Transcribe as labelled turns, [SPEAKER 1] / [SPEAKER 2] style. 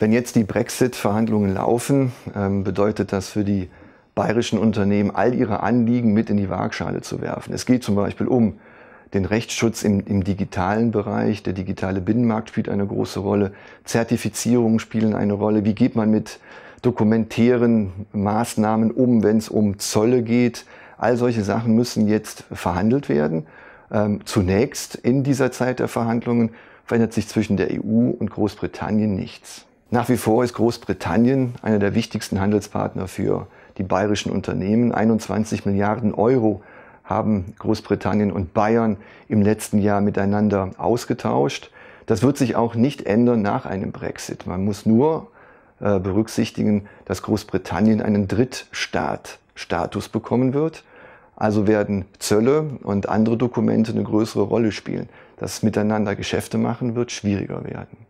[SPEAKER 1] Wenn jetzt die Brexit-Verhandlungen laufen, ähm, bedeutet das für die bayerischen Unternehmen, all ihre Anliegen mit in die Waagschale zu werfen. Es geht zum Beispiel um den Rechtsschutz im, im, digitalen Bereich. Der digitale Binnenmarkt spielt eine große Rolle. Zertifizierungen spielen eine Rolle. Wie geht man mit dokumentären Maßnahmen um, wenn es um Zölle geht? All solche Sachen müssen jetzt verhandelt werden. Ähm, zunächst in dieser Zeit der Verhandlungen verändert sich zwischen der EU und Großbritannien nichts. Nach wie vor ist Großbritannien einer der wichtigsten Handelspartner für die bayerischen Unternehmen. 21 Milliarden Euro haben Großbritannien und Bayern im letzten Jahr miteinander ausgetauscht. Das wird sich auch nicht ändern nach einem Brexit. Man muss nur äh, berücksichtigen, dass Großbritannien einen Drittstaat-Status bekommen wird. Also werden Zölle und andere Dokumente eine größere Rolle spielen. Das Miteinander Geschäfte machen wird schwieriger werden.